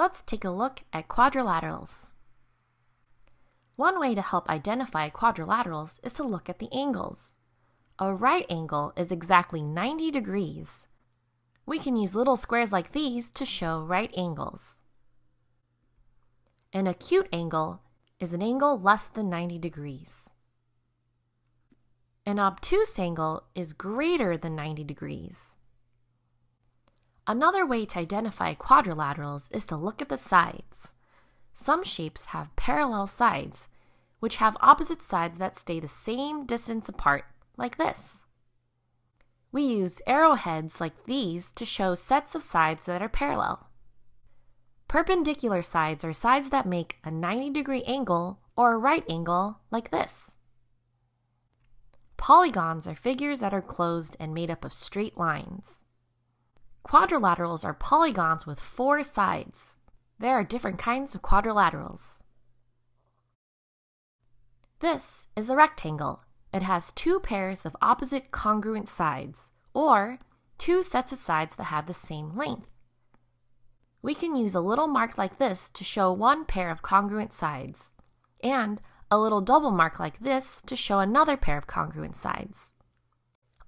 Let's take a look at quadrilaterals. One way to help identify quadrilaterals is to look at the angles. A right angle is exactly 90 degrees. We can use little squares like these to show right angles. An acute angle is an angle less than 90 degrees. An obtuse angle is greater than 90 degrees. Another way to identify quadrilaterals is to look at the sides. Some shapes have parallel sides, which have opposite sides that stay the same distance apart, like this. We use arrowheads like these to show sets of sides that are parallel. Perpendicular sides are sides that make a 90 degree angle or a right angle like this. Polygons are figures that are closed and made up of straight lines. Quadrilaterals are polygons with four sides. There are different kinds of quadrilaterals. This is a rectangle. It has two pairs of opposite congruent sides, or two sets of sides that have the same length. We can use a little mark like this to show one pair of congruent sides, and a little double mark like this to show another pair of congruent sides.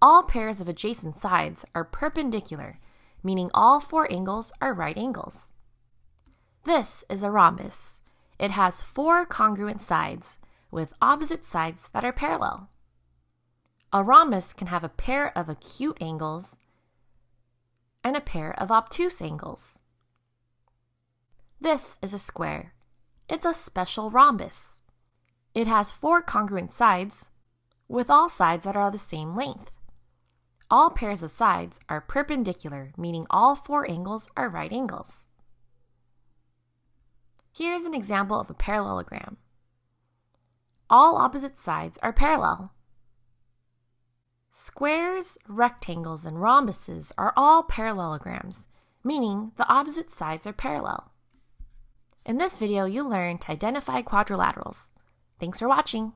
All pairs of adjacent sides are perpendicular meaning all four angles are right angles. This is a rhombus. It has four congruent sides with opposite sides that are parallel. A rhombus can have a pair of acute angles and a pair of obtuse angles. This is a square. It's a special rhombus. It has four congruent sides with all sides that are the same length. All pairs of sides are perpendicular, meaning all four angles are right angles. Here's an example of a parallelogram. All opposite sides are parallel. Squares, rectangles, and rhombuses are all parallelograms, meaning the opposite sides are parallel. In this video, you learned to identify quadrilaterals. Thanks for watching.